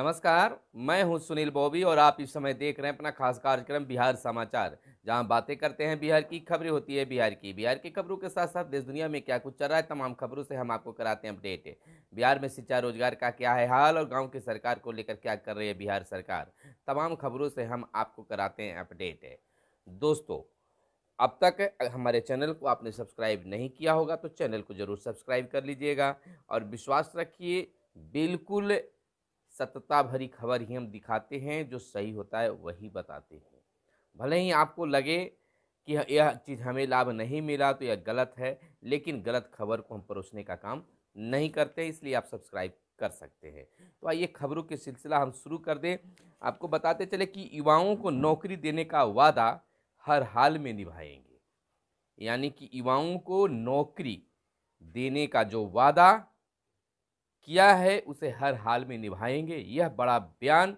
नमस्कार, मैं हूँ सुनील बॉबी और आप इस समय देख रहे हैं अपना खास कार्यक्रम बिहार समाचार, जहाँ बातें करते हैं बिहार की खबरें होती है बिहार की। बिहार की खबरों के साथ साथ देश दुनिया में क्या कुछ चल रहा है, तमाम खबरों से हम आपको कराते हैं अपडेट। बिहार में शिक्षा रोज़गार का क्या है हाल और गाँव की सरकार को लेकर क्या कर रही है बिहार सरकार, तमाम खबरों से हम आपको कराते हैं अपडेट। दोस्तों, अब तक हमारे चैनल को आपने सब्सक्राइब नहीं किया होगा तो चैनल को ज़रूर सब्सक्राइब कर लीजिएगा और विश्वास रखिए, बिल्कुल सत्यता भरी खबर ही हम दिखाते हैं, जो सही होता है वही बताते हैं। भले ही आपको लगे कि यह चीज़ हमें लाभ नहीं मिला तो यह गलत है, लेकिन गलत खबर को हम परोसने का काम नहीं करते, इसलिए आप सब्सक्राइब कर सकते हैं। तो आइए खबरों के सिलसिला हम शुरू कर दें। आपको बताते चले कि युवाओं को नौकरी देने का वादा हर हाल में निभाएँगे। यानी कि युवाओं को नौकरी देने का जो वादा किया है, उसे हर हाल में निभाएँगे। यह बड़ा बयान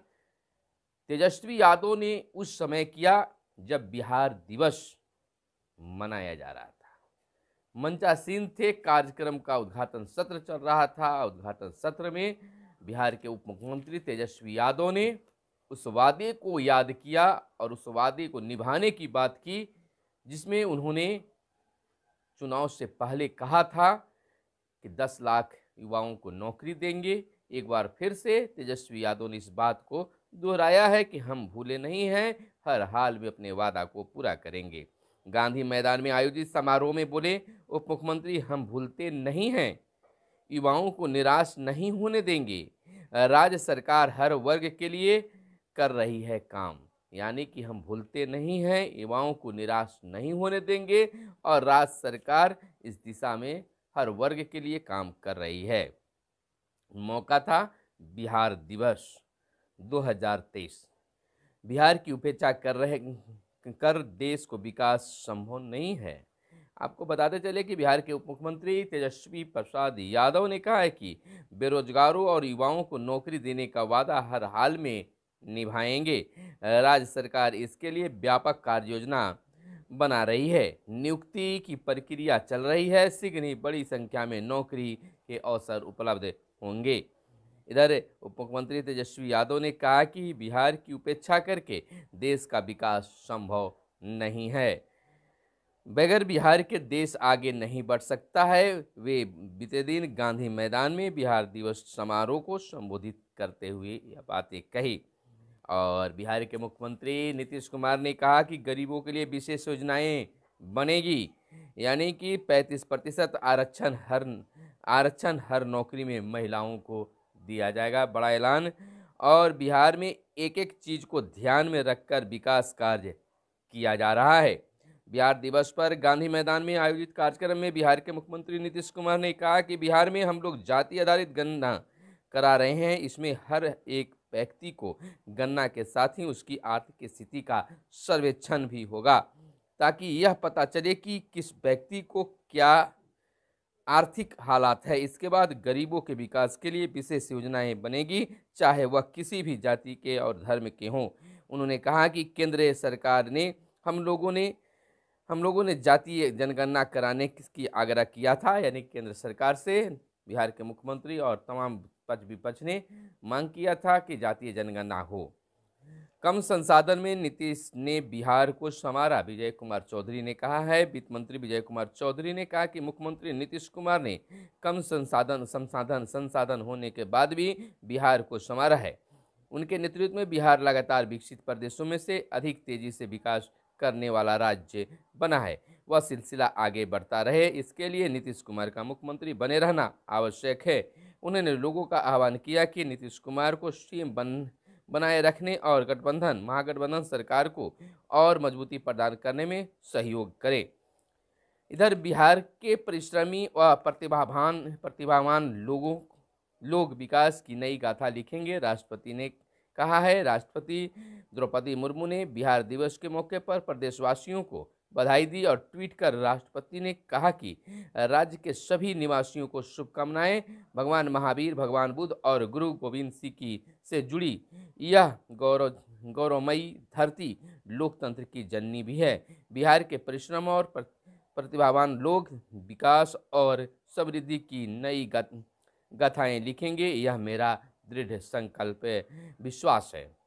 तेजस्वी यादव ने उस समय किया जब बिहार दिवस मनाया जा रहा था। मंचासीन थे, कार्यक्रम का उद्घाटन सत्र चल रहा था। उद्घाटन सत्र में बिहार के उप मुख्यमंत्री तेजस्वी यादव ने उस वादे को याद किया और उस वादे को निभाने की बात की, जिसमें उन्होंने चुनाव से पहले कहा था कि 10 लाख युवाओं को नौकरी देंगे। एक बार फिर से तेजस्वी यादव ने इस बात को दोहराया है कि हम भूले नहीं हैं, हर हाल में अपने वादा को पूरा करेंगे। गांधी मैदान में आयोजित समारोह में बोले, उप मुख्यमंत्री, हम भूलते नहीं हैं। युवाओं को निराश नहीं होने देंगे। राज्य सरकार हर वर्ग के लिए कर रही है काम। यानी कि हम भूलते नहीं हैं, युवाओं को निराश नहीं होने देंगे और राज्य सरकार इस दिशा में हर वर्ग के लिए काम कर रही है। मौका था बिहार दिवस 2023 बिहार की उपेक्षा कर रहे, कर देश को विकास संभव नहीं है। आपको बताते चले कि बिहार के उप मुख्यमंत्री तेजस्वी प्रसाद यादव ने कहा है कि बेरोजगारों और युवाओं को नौकरी देने का वादा हर हाल में निभाएँगे। राज्य सरकार इसके लिए व्यापक कार्य योजना बना रही है। नियुक्ति की प्रक्रिया चल रही है। शीघ्र ही बड़ी संख्या में नौकरी के अवसर उपलब्ध होंगे। इधर उप मुख्यमंत्री तेजस्वी यादव ने कहा कि बिहार की उपेक्षा करके देश का विकास संभव नहीं है। बगैर बिहार के देश आगे नहीं बढ़ सकता है। वे बीते दिन गांधी मैदान में बिहार दिवस समारोह को संबोधित करते हुए यह बातें कही। और बिहार के मुख्यमंत्री नीतीश कुमार ने कहा कि गरीबों के लिए विशेष योजनाएँ बनेगी, यानी कि 35 प्रतिशत आरक्षण हर आरक्षण हर नौकरी में महिलाओं को दिया जाएगा, बड़ा ऐलान। और बिहार में एक एक चीज़ को ध्यान में रखकर विकास कार्य किया जा रहा है। बिहार दिवस पर गांधी मैदान में आयोजित कार्यक्रम में बिहार के मुख्यमंत्री नीतीश कुमार ने कहा कि बिहार में हम लोग जाति आधारित गणना करा रहे हैं। इसमें हर एक व्यक्ति को गणना के साथ ही उसकी आर्थिक स्थिति का सर्वेक्षण भी होगा, ताकि यह पता चले कि किस व्यक्ति को क्या आर्थिक हालात है। इसके बाद गरीबों के विकास के लिए विशेष योजनाएँ बनेगी, चाहे वह किसी भी जाति के और धर्म के हों। उन्होंने कहा कि केंद्र सरकार ने हम लोगों ने, हम लोगों ने जातीय जनगणना कराने की आग्रह किया था, यानी केंद्र सरकार से बिहार के मुख्यमंत्री और तमाम पक्ष विपक्ष ने मांग किया था कि जातीय जनगणना हो। कम संसाधन में नीतीश ने बिहार को संवारा। विजय कुमार चौधरी ने कहा है, वित्त मंत्री विजय कुमार चौधरी ने कहा कि मुख्यमंत्री नीतीश कुमार ने कम संसाधन संसाधन संसाधन होने के बाद भी बिहार को संवारा है। उनके नेतृत्व में बिहार लगातार विकसित प्रदेशों में से अधिक तेज़ी से विकास करने वाला राज्य बना है। वह सिलसिला आगे बढ़ता रहे, इसके लिए नीतीश कुमार का मुख्यमंत्री बने रहना आवश्यक है। उन्होंने लोगों का आह्वान किया कि नीतीश कुमार को सीएम बन, बनाए रखने और गठबंधन, महागठबंधन सरकार को और मजबूती प्रदान करने में सहयोग करे। इधर बिहार के परिश्रमी व प्रतिभावान प्रतिभावान लोगों लोग विकास की नई गाथा लिखेंगे। राष्ट्रपति ने कहा है, राष्ट्रपति द्रौपदी मुर्मू ने बिहार दिवस के मौके पर प्रदेशवासियों को बधाई दी और ट्वीट कर राष्ट्रपति ने कहा कि, राज्य के सभी निवासियों को शुभकामनाएँ। भगवान महावीर, भगवान बुद्ध और गुरु गोविंद सिंह की से जुड़ी यह गौरव, गौरवमयी धरती लोकतंत्र की जननी भी है। बिहार के परिश्रम और प्रतिभावान लोग विकास और समृद्धि की नई गाथाएँ लिखेंगे। यह मेरा दृढ़ संकल्प विश्वास है।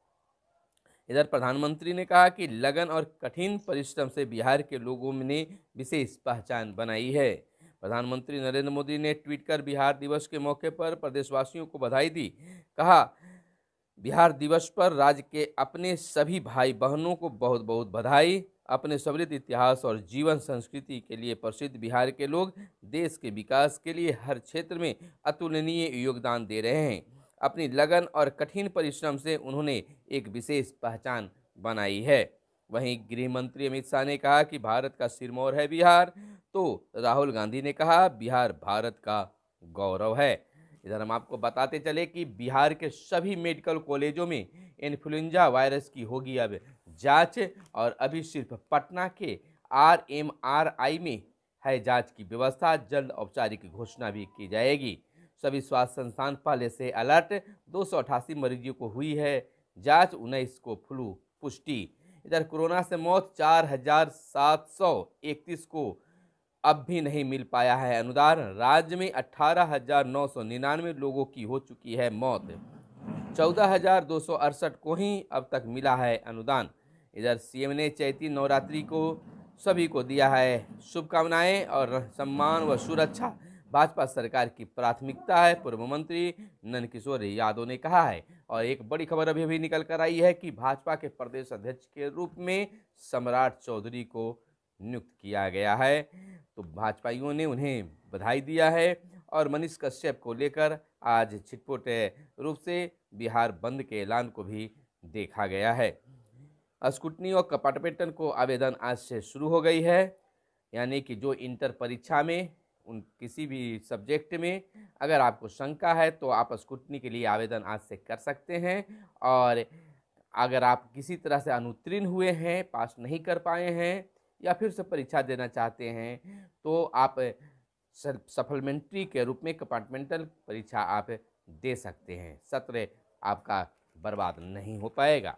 इधर प्रधानमंत्री ने कहा कि लगन और कठिन परिश्रम से बिहार के लोगों ने विशेष पहचान बनाई है। प्रधानमंत्री नरेंद्र मोदी ने ट्वीट कर बिहार दिवस के मौके पर प्रदेशवासियों को बधाई दी। कहा, बिहार दिवस पर राज्य के अपने सभी भाई बहनों को बहुत बहुत बधाई, अपने समृद्ध इतिहास और जीवन संस्कृति के लिए प्रसिद्ध बिहार के लोग, देश के विकास के लिए हर क्षेत्र में अतुलनीय योगदान दे रहे हैं। अपनी लगन और कठिन परिश्रम से उन्होंने एक विशेष पहचान बनाई है। वहीं गृह मंत्री अमित शाह ने कहा कि भारत का सिरमौर है बिहार तो राहुल गांधी ने कहा, बिहार भारत का गौरव है। इधर हम आपको बताते चले कि बिहार के सभी मेडिकल कॉलेजों में इन्फ्लुएंजा वायरस की होगी अब जाँच, और अभी सिर्फ़ पटना के आर एम आर आई में है जाँच की व्यवस्था। जल्द औपचारिक घोषणा भी की जाएगी। सभी स्वास्थ्य संस्थान पहले से अलर्ट, दो सौ अठासी मरीजों को हुई है जाँच, उन्नीस को फ्लू पुष्टि। इधर कोरोना से मौत, चार हज़ार सात सौ इकतीस को अब भी नहीं मिल पाया है अनुदान। राज्य में अठारह हज़ार नौ सौ निन्यानवे लोगों की हो चुकी है मौत। चौदह हज़ार दो सौ अड़सठ को ही अब तक मिला है अनुदान। इधर सीएम ने चैती नवरात्रि को सभी को दिया है शुभकामनाएँ और सम्मान व सुरक्षा। भाजपा सरकार की प्राथमिकता है, पूर्व मंत्री नंदकिशोर यादव ने कहा है। और एक बड़ी खबर अभी अभी निकल कर आई है कि भाजपा के प्रदेश अध्यक्ष के रूप में सम्राट चौधरी को नियुक्त किया गया है। तो भाजपाइयों ने उन्हें बधाई दिया है और मनीष कश्यप को लेकर आज छिटपुट रूप से बिहार बंद के ऐलान को भी देखा गया है। स्कूटनी और कपाटपेटन को आवेदन आज से शुरू हो गई है। यानी कि जो इंटर परीक्षा में उन किसी भी सब्जेक्ट में, अगर आपको शंका है तो आप स्कूटनी के लिए आवेदन आज से कर सकते हैं। और अगर आप किसी तरह से अनुत्तीर्ण हुए हैं, पास नहीं कर पाए हैं या फिर से परीक्षा देना चाहते हैं तो आप सप्लीमेंट्री के रूप में कंपार्टमेंटल परीक्षा आप दे सकते हैं। सत्र आपका बर्बाद नहीं हो पाएगा।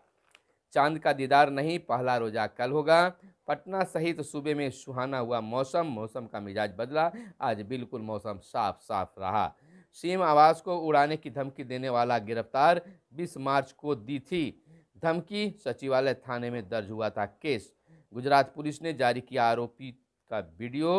चाँद का दीदार नहीं, पहला रोजा कल होगा। पटना सहित सूबे में सुहाना हुआ मौसम मौसम का मिजाज बदला, आज बिल्कुल मौसम साफ़ साफ़ रहा। सीएम आवास को उड़ाने की धमकी देने वाला गिरफ़्तार 20 मार्च को दी थी। धमकी, सचिवालय थाने में दर्ज हुआ था केस। गुजरात पुलिस ने जारी किया आरोपी का वीडियो,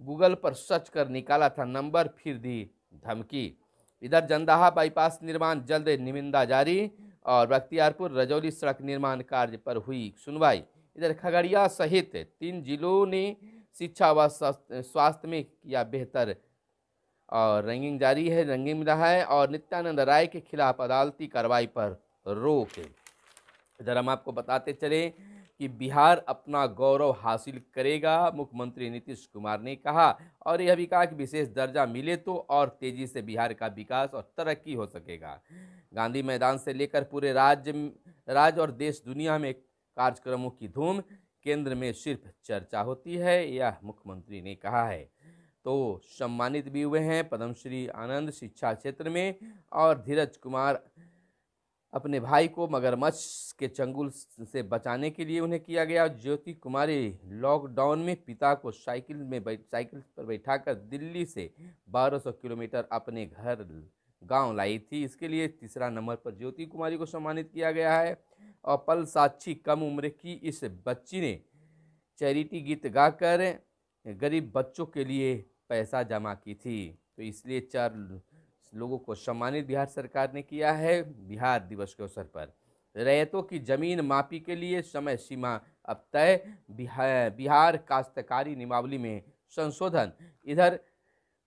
गूगल पर सर्च कर निकाला था नंबर, फिर दी धमकी। इधर जंदाहा बाईपास निर्माण जल्द निमिंदा जारी और बख्तियारपुर रजौली सड़क निर्माण कार्य पर हुई सुनवाई। इधर खगड़िया सहित तीन जिलों ने शिक्षा व स्वास्थ्य में किया बेहतर। और रैंकिंग जारी है रैंकिंग रहा है और नित्यानंद राय के खिलाफ अदालती कार्रवाई पर रोक। इधर हम आपको बताते चले कि बिहार अपना गौरव हासिल करेगा, मुख्यमंत्री नीतीश कुमार ने कहा। और यह भी कहा कि विशेष दर्जा मिले तो और तेज़ी से बिहार का विकास और तरक्की हो सकेगा। गांधी मैदान से लेकर पूरे राज्य राज्य और देश दुनिया में कार्यक्रमों की धूम केंद्र में सिर्फ़ चर्चा होती है, यह मुख्यमंत्री ने कहा है। तो सम्मानित भी हुए हैं पद्मश्री आनंद शिक्षा क्षेत्र में और धीरज कुमार अपने भाई को मगरमच्छ के चंगुल से बचाने के लिए उन्हें किया गया। ज्योति कुमारी लॉकडाउन में पिता को साइकिल में साइकिल पर बैठाकर दिल्ली से 1200 किलोमीटर अपने घर गाँव लाई थी। इसके लिए तीसरा नंबर पर ज्योति कुमारी को सम्मानित किया गया है। और पल साक्षी कम उम्र की इस बच्ची ने चैरिटी गीत गाकर गरीब बच्चों के लिए पैसा जमा की थी। तो इसलिए चार लोगों को सम्मानित बिहार सरकार ने किया है बिहार दिवस के अवसर पर। रैयतों की ज़मीन मापी के लिए समय सीमा अब तय। बिहार बिहार काश्तकारी नियमावली में संशोधन। इधर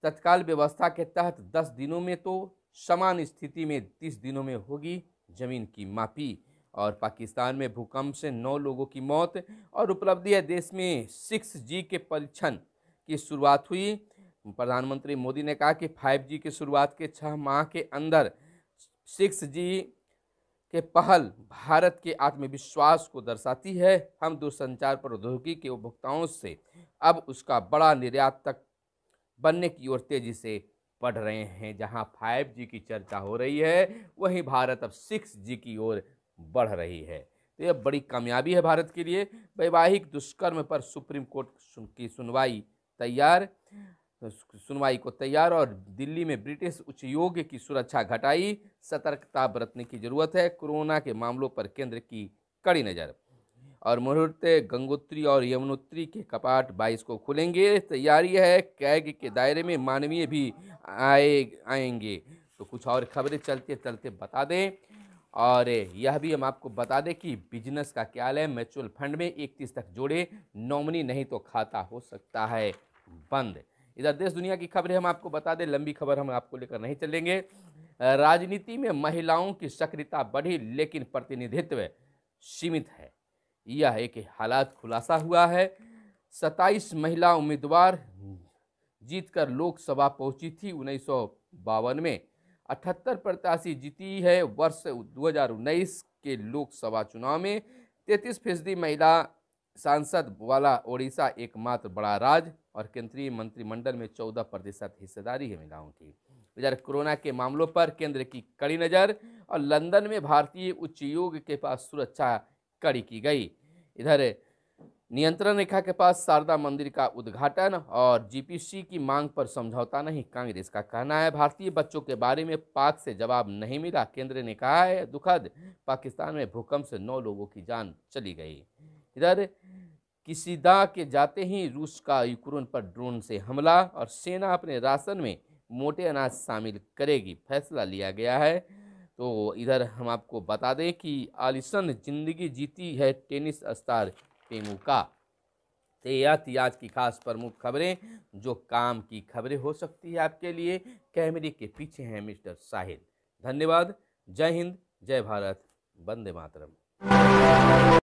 तत्काल व्यवस्था के तहत 10 दिनों में तो समान स्थिति में 30 दिनों में होगी ज़मीन की मापी और पाकिस्तान में भूकंप से नौ लोगों की मौत और उपलब्धि है देश में सिक्स जी के परीक्षण की शुरुआत हुई। प्रधानमंत्री मोदी ने कहा कि फाइव जी की शुरुआत के छः माह के अंदर सिक्स जी के पहल भारत के आत्मविश्वास को दर्शाती है। हम दूरसंचार प्रौद्योगिकी के उपभोक्ताओं से अब उसका बड़ा निर्यात तक बनने की ओर तेज़ी से बढ़ रहे हैं। जहाँ 5G की चर्चा हो रही है, वहीं भारत अब 6G की ओर बढ़ रही है। तो यह बड़ी कामयाबी है भारत के लिए। वैवाहिक दुष्कर्म पर सुप्रीम कोर्ट की सुनवाई तैयार, सुनवाई को तैयार और दिल्ली में ब्रिटिश उच्च योग की सुरक्षा घटाई। सतर्कता बरतने की ज़रूरत है। कोरोना के मामलों पर केंद्र की कड़ी नज़र। और मुहूर्त, गंगोत्री और यमुनोत्री के कपाट 22 को खुलेंगे। तैयारी है, कैग के दायरे में मानवीय भी आए, आएँगे। तो कुछ और खबरें चलते चलते बता दें। और यह भी हम आपको बता दें कि बिज़नेस का क्या है म्यूचुअल फंड में इकतीस तक जोड़े, नॉमिनी नहीं तो खाता हो सकता है। बंद। इधर देश दुनिया की खबरें हम आपको बता दें, लंबी खबर हम आपको लेकर नहीं चलेंगे। राजनीति में महिलाओं की सक्रियता बढ़ी, लेकिन प्रतिनिधित्व सीमित है। यह एक हालात खुलासा हुआ है। सत्ताईस महिला उम्मीदवार जीतकर लोकसभा पहुँची थी उन्नीस सौ बावन में। अठहत्तर प्रत्याशी जीती है। वर्ष 2019 के लोकसभा चुनाव में तैतीस फ़ीसदी महिला सांसद वाला ओडिशा एकमात्र बड़ा राज और केंद्रीय मंत्रिमंडल में 14 प्रतिशत हिस्सेदारी है महिलाओं की। इधर कोरोना के मामलों पर केंद्र की कड़ी नज़र और लंदन में भारतीय उच्च योग के पास सुरक्षा कड़ी की गई। इधर नियंत्रण रेखा के पास शारदा मंदिर का उद्घाटन और जीपीसी की मांग पर समझौता नहीं, कांग्रेस का कहना है भारतीय बच्चों के बारे में पाक से जवाब नहीं मिला। केंद्र ने कहा है, दुखद, पाकिस्तान में भूकंप से नौ लोगों की जान चली गई। इधर किसीदा के जाते ही रूस का यूक्रेन पर ड्रोन से हमला और सेना अपने राशन में मोटे अनाज शामिल करेगी, फैसला लिया गया है। तो इधर हम आपको बता दें कि आलिसन ज़िंदगी जीती है टेनिस स्टार पेमुका तो यह थी आज की खास प्रमुख खबरें, जो काम की खबरें हो सकती है आपके लिए। कैमरे के पीछे हैं मिस्टर साहिल। धन्यवाद। जय हिंद, जय भारत। वंदे मातरम।